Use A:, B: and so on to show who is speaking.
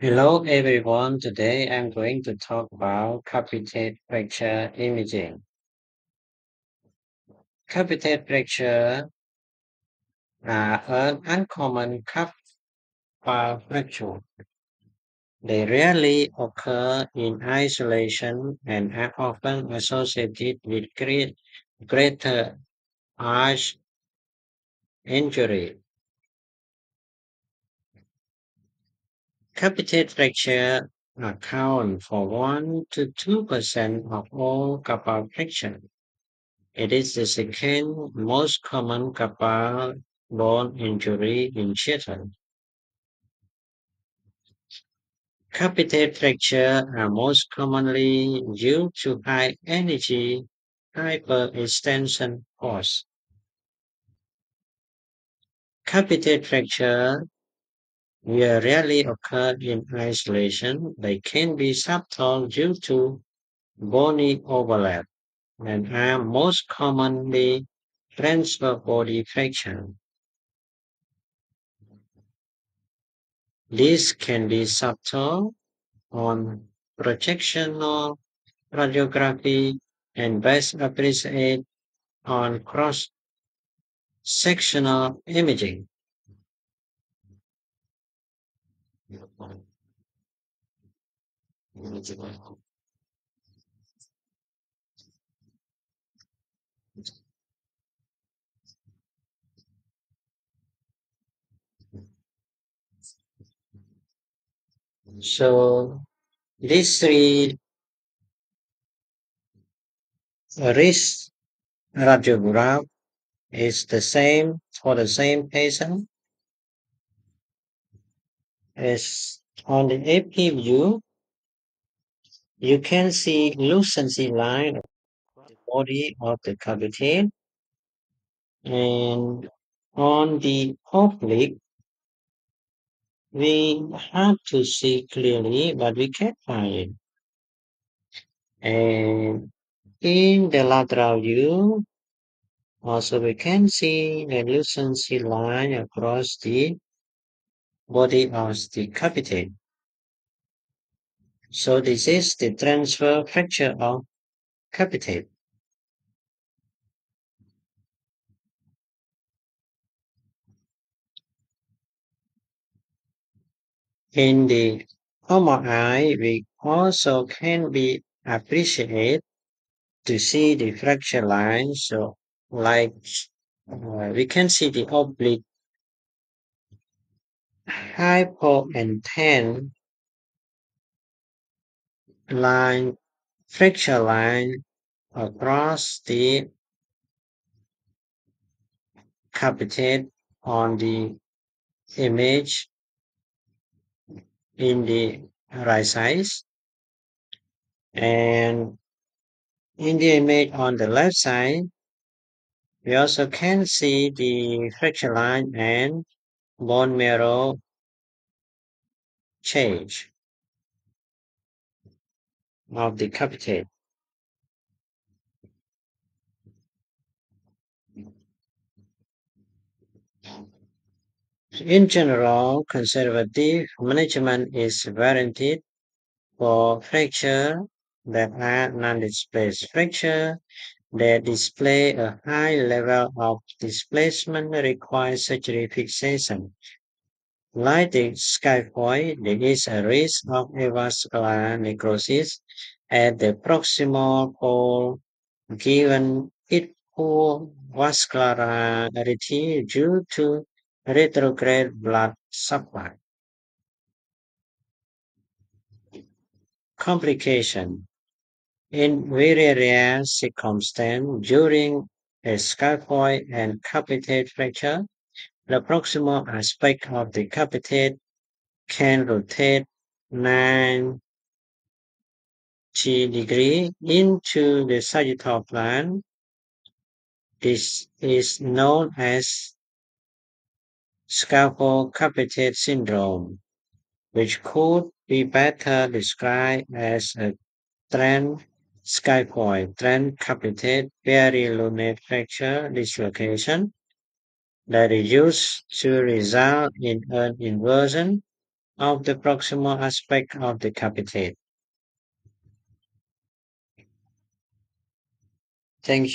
A: Hello everyone, today I'm going to talk about capitate fracture imaging. Capitate fracture are an uncommon cup uh, fracture. They rarely occur in isolation and are often associated with great, greater arc injury. Capitate fracture account for 1 to 2% of all carpal fracture. It is the second most common carpal bone injury in children. Capitate fracture are most commonly due to high energy hyperextension force. Capitate fracture will rarely occur in isolation. They can be subtle due to bony overlap and are most commonly transverse body fracture. This can be subtle on projectional radiography and best appreciated on cross-sectional imaging. So these three wrist radiograph is the same for the same patient as on the AP view. You can see lucency line of the body of the capitate and on the oblique we have to see clearly, but we can't find it. And in the lateral view, also we can see the lucency line across the body of the capitate. So this is the transverse fracture of capitate. In the MRI, we also can be appreciate to see the fracture line. So like uh, we can see the oblique hypointense line, fracture line across the capitate on the image in the right side and in the image on the left side we also can see the fracture line and bone marrow change of the capitate. In general, conservative management is warranted for fracture that are non-displaced fracture that display a high level of displacement require surgery fixation. Like the scaphoid, there is a risk of avascular necrosis at the proximal pole given it poor vascularity due to retrograde blood supply. Complication In very rare circumstances, during a scaphoid and capitate fracture, the proximal aspect of the capitate can rotate 90 degree into the sagittal plane. This is known as scaphocapitate syndrome, which could be better described as a trans scaphoid, trans capitate fracture dislocation that is used to result in an inversion of the proximal aspect of the capitate. Thank